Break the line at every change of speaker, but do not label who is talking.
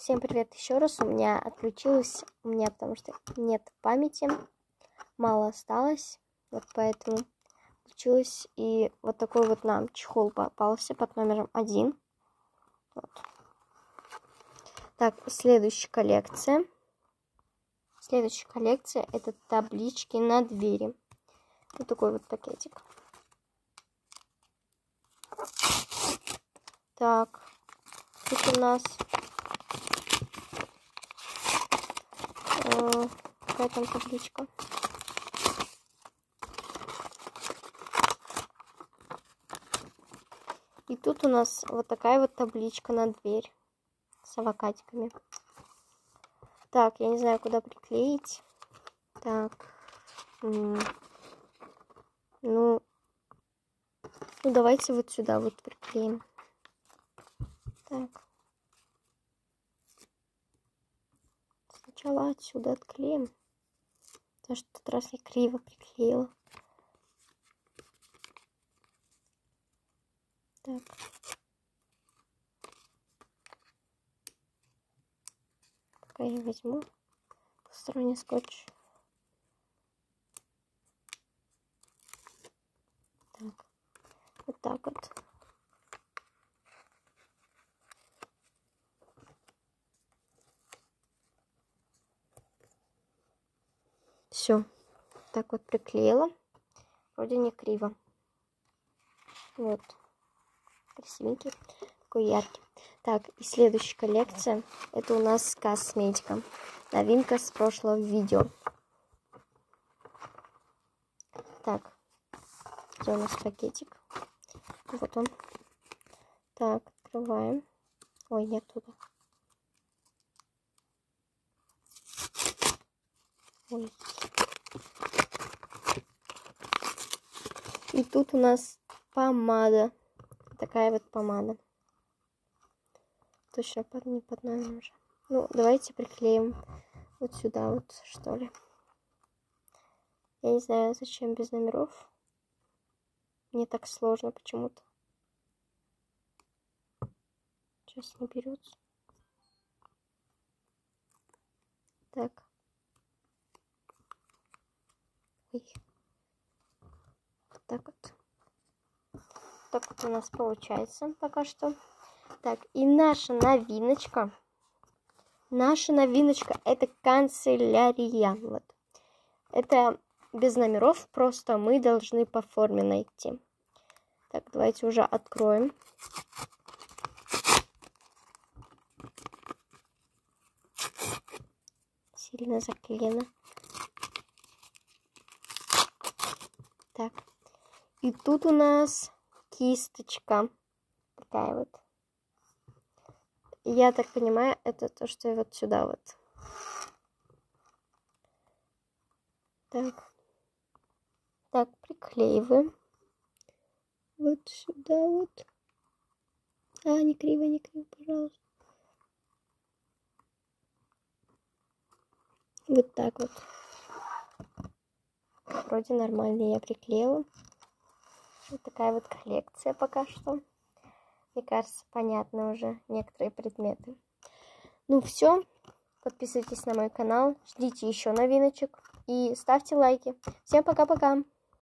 Всем привет еще раз. У меня отключилось, у меня потому что нет памяти, мало осталось, вот поэтому отключилось. И вот такой вот нам чехол попался под номером один. Вот. Так, следующая коллекция. Следующая коллекция это таблички на двери. Вот такой вот пакетик. Так, тут у нас э, какая там табличка. И тут у нас вот такая вот табличка на дверь с авокадиками. Так, я не знаю, куда приклеить. Так. Ну, ну давайте вот сюда вот приклеим. Так. Сначала отсюда отклеим. Потому что в тот раз я криво приклеила. Так. Пока я возьму двусторонний скотч. Так. Вот так вот. Все. Так вот приклеила. Вроде не криво. Вот. Красивенький. Такой яркий. Так, и следующая коллекция. Это у нас косметика. Новинка с прошлого видео. Так. Где у нас пакетик? Вот он. Так, открываем. Ой, нет туда. Ой. И тут у нас помада. Такая вот помада. Точно под, не под нами уже. Ну, давайте приклеим вот сюда вот, что ли. Я не знаю, зачем без номеров. Мне так сложно почему-то. Сейчас не берется. Так. Ой так вот. Так вот у нас получается пока что. Так, и наша новиночка. Наша новиночка это канцелярия. Вот. Это без номеров, просто мы должны по форме найти. Так, давайте уже откроем. Сильно заклеено. Так. И тут у нас кисточка. Такая вот. Я так понимаю, это то, что вот сюда вот. Так. Так, приклеиваем. Вот сюда вот. А, не криво, не криво, пожалуйста. Вот так вот. Вроде нормально я приклеила. Вот такая вот коллекция пока что. Мне кажется, понятны уже некоторые предметы. Ну все, подписывайтесь на мой канал, ждите еще новиночек и ставьте лайки. Всем пока-пока!